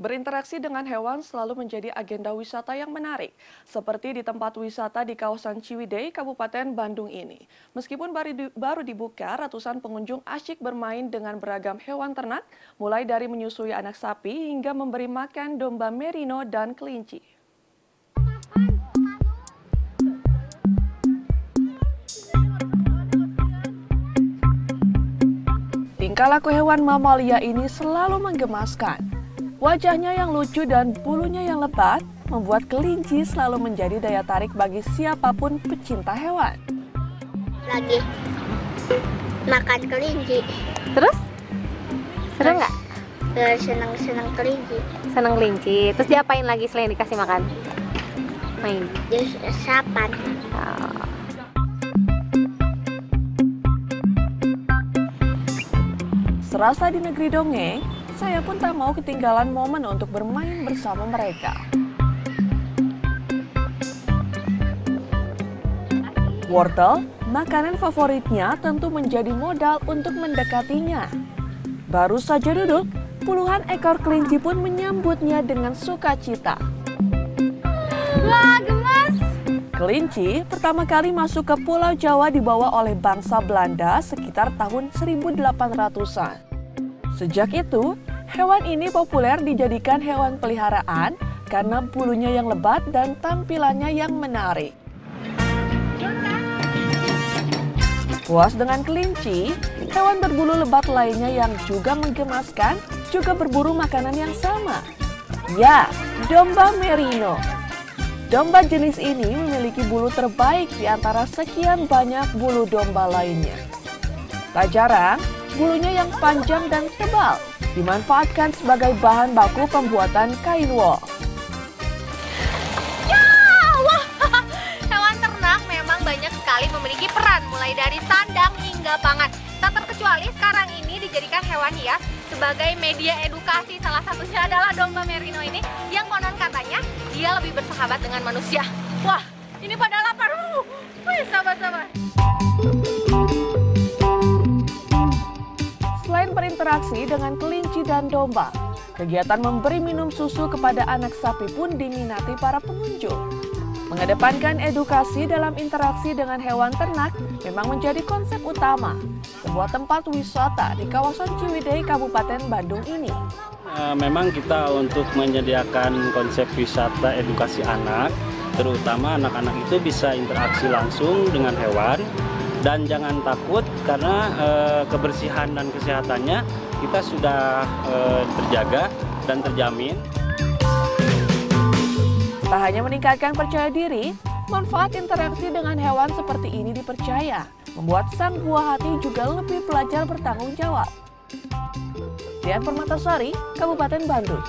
Berinteraksi dengan hewan selalu menjadi agenda wisata yang menarik, seperti di tempat wisata di kawasan Ciwidey, Kabupaten Bandung ini. Meskipun baru dibuka, ratusan pengunjung asyik bermain dengan beragam hewan ternak, mulai dari menyusui anak sapi hingga memberi makan domba merino dan kelinci. Tingkah laku hewan mamalia ini selalu menggemaskan. Wajahnya yang lucu dan bulunya yang lebat membuat kelinci selalu menjadi daya tarik bagi siapa pun pecinta hewan. Lagi makan kelinci. Terus? Seneng nggak? Seneng-seneng kelinci. Seneng kelinci. Terus diapain lagi selain dikasih makan? Main? Dia sapan. Oh. Serasa di negeri dongeng, saya pun tak mau ketinggalan momen untuk bermain bersama mereka. Wortel, makanan favoritnya tentu menjadi modal untuk mendekatinya. Baru saja duduk, puluhan ekor kelinci pun menyambutnya dengan sukacita. Wah, gemas! Kelinci pertama kali masuk ke Pulau Jawa dibawa oleh bangsa Belanda sekitar tahun 1800-an. Sejak itu, Hewan ini populer dijadikan hewan peliharaan karena bulunya yang lebat dan tampilannya yang menarik. Puas dengan kelinci, hewan berbulu lebat lainnya yang juga menggemaskan juga berburu makanan yang sama. Ya, domba merino. Domba jenis ini memiliki bulu terbaik di antara sekian banyak bulu domba lainnya. Tak jarang, bulunya yang panjang dan tebal dimanfaatkan sebagai bahan baku pembuatan kain wol. Ya, wah, hewan ternak memang banyak sekali memiliki peran mulai dari sandang hingga pangan. Tak terkecuali sekarang ini dijadikan hewan hias sebagai media edukasi. Salah satunya adalah domba merino ini yang konon katanya dia lebih bersahabat dengan manusia. Wah, ini pada lapar. Wih, sahabat-sahabat. Berinteraksi dengan kelinci dan domba. Kegiatan memberi minum susu kepada anak sapi pun diminati para pengunjung. Mengedepankan edukasi dalam interaksi dengan hewan ternak memang menjadi konsep utama sebuah tempat wisata di kawasan Ciwidey, Kabupaten Bandung ini. Eh, memang kita untuk menyediakan konsep wisata edukasi anak, terutama anak-anak itu bisa interaksi langsung dengan hewan, dan jangan takut karena e, kebersihan dan kesehatannya kita sudah e, terjaga dan terjamin. Tak hanya meningkatkan percaya diri, manfaat interaksi dengan hewan seperti ini dipercaya membuat sang buah hati juga lebih belajar bertanggung jawab. Dian Permatasari, Kabupaten Bandung.